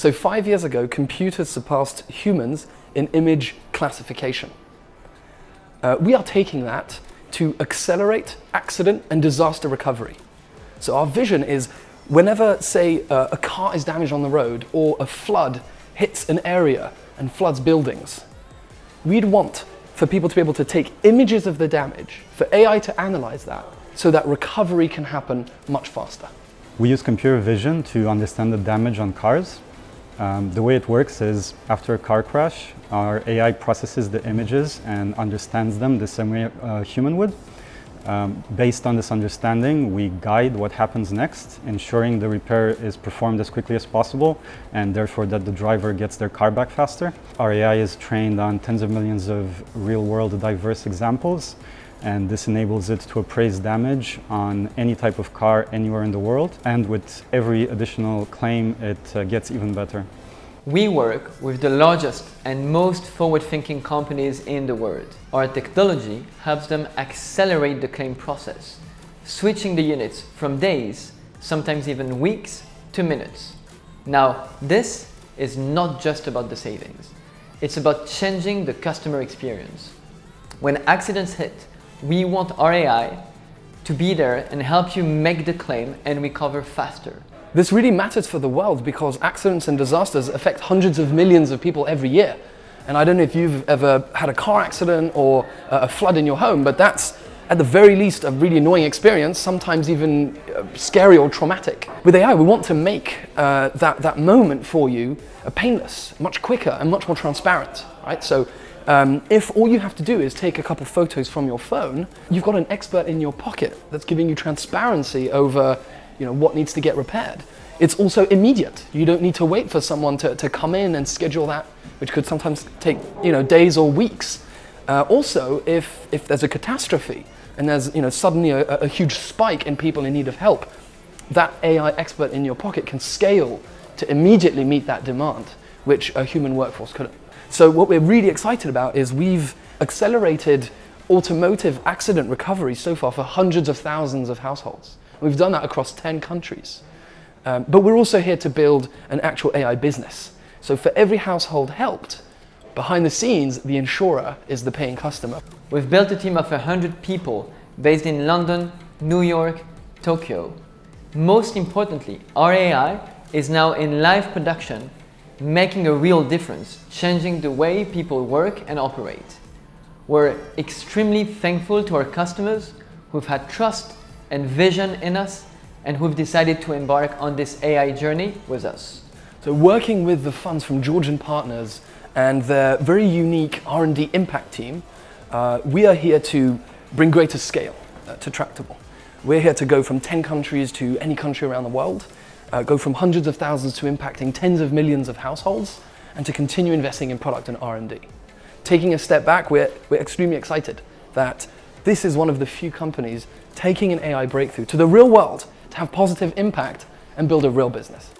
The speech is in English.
So five years ago, computers surpassed humans in image classification. Uh, we are taking that to accelerate accident and disaster recovery. So our vision is whenever, say, uh, a car is damaged on the road or a flood hits an area and floods buildings, we'd want for people to be able to take images of the damage, for AI to analyze that, so that recovery can happen much faster. We use computer vision to understand the damage on cars. Um, the way it works is after a car crash, our AI processes the images and understands them the same way a human would. Um, based on this understanding, we guide what happens next, ensuring the repair is performed as quickly as possible and therefore that the driver gets their car back faster. Our AI is trained on tens of millions of real-world diverse examples and this enables it to appraise damage on any type of car anywhere in the world and with every additional claim it uh, gets even better. We work with the largest and most forward-thinking companies in the world. Our technology helps them accelerate the claim process, switching the units from days, sometimes even weeks, to minutes. Now, this is not just about the savings. It's about changing the customer experience. When accidents hit, we want our AI to be there and help you make the claim and recover faster. This really matters for the world because accidents and disasters affect hundreds of millions of people every year. And I don't know if you've ever had a car accident or uh, a flood in your home, but that's at the very least a really annoying experience, sometimes even uh, scary or traumatic. With AI, we want to make uh, that, that moment for you uh, painless, much quicker and much more transparent, right? So um, if all you have to do is take a couple photos from your phone, you've got an expert in your pocket that's giving you transparency over you know, what needs to get repaired. It's also immediate. You don't need to wait for someone to, to come in and schedule that, which could sometimes take you know, days or weeks. Uh, also, if, if there's a catastrophe and there's you know, suddenly a, a huge spike in people in need of help, that AI expert in your pocket can scale to immediately meet that demand, which a human workforce couldn't. So what we're really excited about is we've accelerated automotive accident recovery so far for hundreds of thousands of households. We've done that across 10 countries. Um, but we're also here to build an actual AI business. So for every household helped, behind the scenes, the insurer is the paying customer. We've built a team of 100 people based in London, New York, Tokyo. Most importantly, our AI is now in live production, making a real difference, changing the way people work and operate. We're extremely thankful to our customers who've had trust and vision in us and who've decided to embark on this AI journey with us. So working with the funds from Georgian partners and their very unique R&D impact team, uh, we are here to bring greater scale uh, to Tractable. We're here to go from 10 countries to any country around the world, uh, go from hundreds of thousands to impacting tens of millions of households, and to continue investing in product and R&D. Taking a step back, we're, we're extremely excited that this is one of the few companies taking an AI breakthrough to the real world to have positive impact and build a real business.